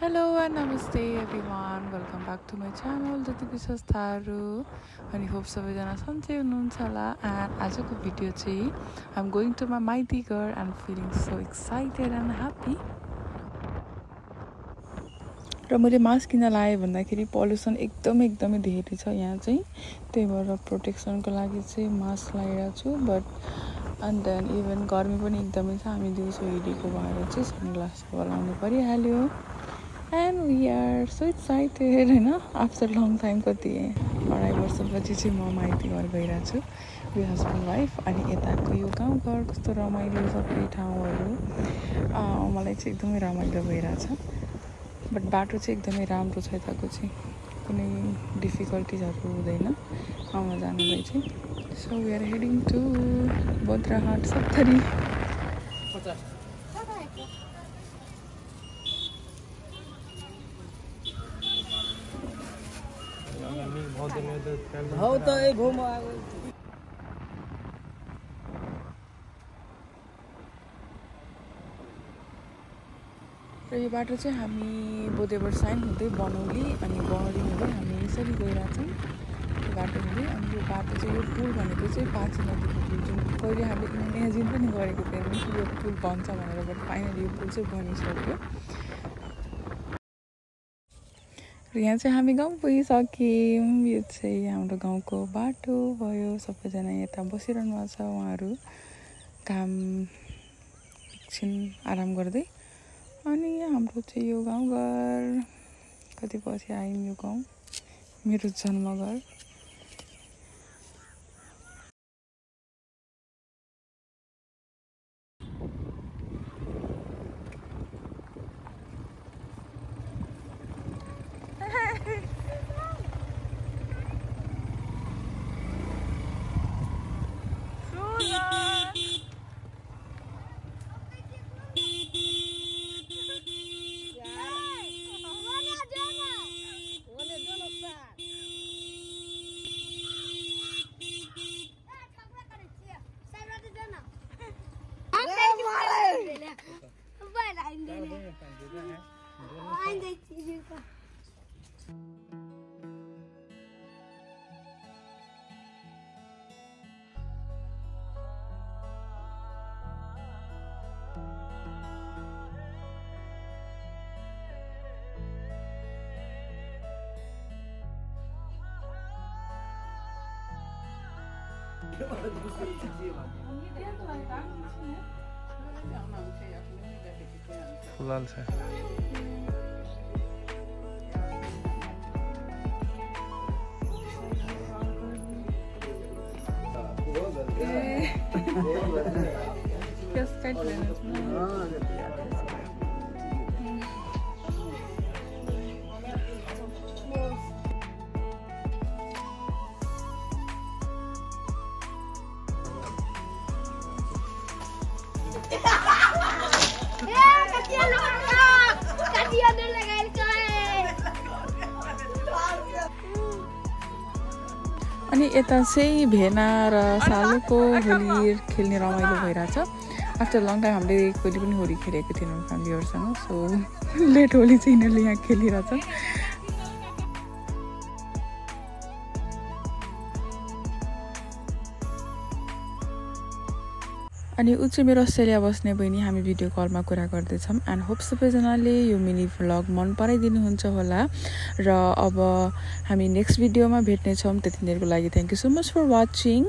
Hello and नमस्ते everyone welcome back to my channel जति विशेषताहरू अनि होप सबैजना सन्चै हुनुहुन्छ होला एन्ड आजको भिडियो चाहिँ आइएम गोइङ टु माई माइती घर and feeling so excited and happy र मैले मास्क किन लगाएँ भन्दाखेरि पल्युसन एकदमै एकदमै धेरै छ यहाँ चाहिँ। त्यही भएर प्रोटेक्सनको लागि चाहिँ मास्क लगाइरहेको छु। बट एन्ड देन इभन गर्मी पनि एकदमै छ। हामी दिउँसो हिँडेको भएर चाहिँ सनग्लासहरू लगाउनु परिहाल्यो। वी आर सो एक्साइटेड होइन? आफ्टर लङ टाइम कति अढाई वर्षपछि चाहिँ म माइती घर गइरहेको छु यो हस्बेन्ड वाइफ अनि यताको यो गाउँघर कस्तो रमाइलो सबै ठाउँहरू। मलाई चाहिँ एकदमै रमाइलो भइरहेछ। बट बाटो चाहिँ एकदमै राम्रो छ यताको चाहिँ। कुनै डिफिकल्टिजहरू हुँदैन आउन जानुलाई चाहिँ। So we are heading to Badrahat Saptari र यो बाटो चाहिँ हामी बोधेबर साइन हुँदै बनौली अनि बनौली हुँदै हामी यसरी गइरहेछौँ यो बाटो हुँदै। अनि यो बाटो चाहिँ यो पुल भनेको चाहिँ पाँच नदीको पुल जुन कहिले हामीले इमेजिन पनि गरेको थिएनौँ कि यो पुल बन्छ भनेर बट फाइनली यो पुल चाहिँ बनिसक्यो। र यहाँ चाहिँ हामी गाउँ पुगिसक्यौँ यो चाहिँ हाम्रो गाउँको बाटो भयो। सबैजना यता बसिरहनु भएको छ। उहाँहरू काम एकछिन आराम गर्दै। अनि हाम्रो चाहिँ यो गाउँघर। कति पछि आयौँ यो गाउँ? मेरो जन्मघर। 你不是自己吗？你别管，咱们去。फ़िलहाल से Yeah. अनि यता चाहिँ भेना र सालुको होली खेल्ने रमाइलो भइरहेछ। आफ्टर लङ टाइम हामीले कहिले पनि होली खेलेको थिएनौँ फ्यामिलीहरूसँग सो लेट होली चाहिँ यिनीहरूले यहाँ खेलिरहेछ अनि ऊ चाहिँ मेरो अस्ट्रेलिया बस्ने बहिनी हामी भिडियो कलमा कुरा गर्दैछौँ एन्ड होप सबैजनाले यो मिनी भ्लग मन पराइदिनुहुन्छ होला। र अब हामी नेक्स्ट भिडियोमा भेट्नेछौँ। त्यतिनीहरूको लागि thank you so much for watching